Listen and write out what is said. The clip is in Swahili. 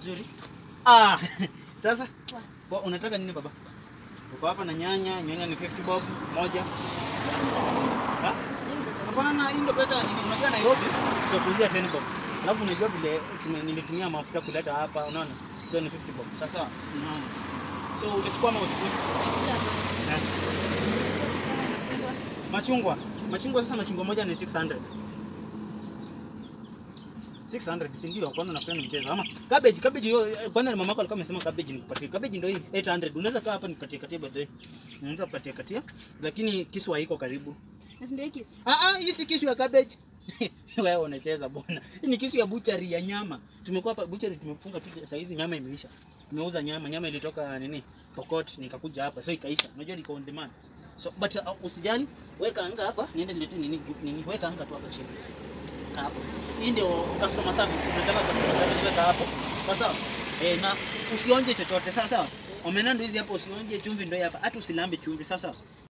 Nzuri. Ah, sasa Bo, unataka nini baba? Uko hapa na nyanya, nyanya ni 50 bob moja. Ha? Hapana, hii ndio pesa? Unajua Nairobi tutakuuzia 10 bob. Alafu unajua vile nilitumia mafuta kuleta hapa, unaona? So ni 50 bob. Sasa unaona. So utachukua ama uchukue? Eh. Machungwa. Machungwa sasa machungwa moja ni 600. 600 si ndio? Kwani unapenda mchezo ama cabbage? Cabbage hiyo kwani kwanza mama yako alikuwa amesema cabbage nikupatie. Cabbage ndio hii 800. Unaweza kaa hapa nikupatie katia by the way. Unaweza kupatia katia, lakini kisu haiko karibu. Ah ah, hii si kisu ya cabbage. Wewe unacheza bwana. Hii ni kisu ya butchery ya nyama. Tumekuwa hapa butchery tumefunga tu saa hizi nyama imeisha. Tumeuza nyama, nyama ilitoka nini? Pokot nikakuja hapa. So ikaisha. Unajua niko on demand. So but uh, usijali, weka anga hapa, niende nilete nini nini, weka anga tu hapa chini. Hapo. Hii ndio customer service. Unataka customer service weka hapo. Sawa? Eh, na usionje chochote. sasa sawa? Omena ndio hizi hapo usionje chumvi ndio hapa. Hata usilambe chumvi. Sawa?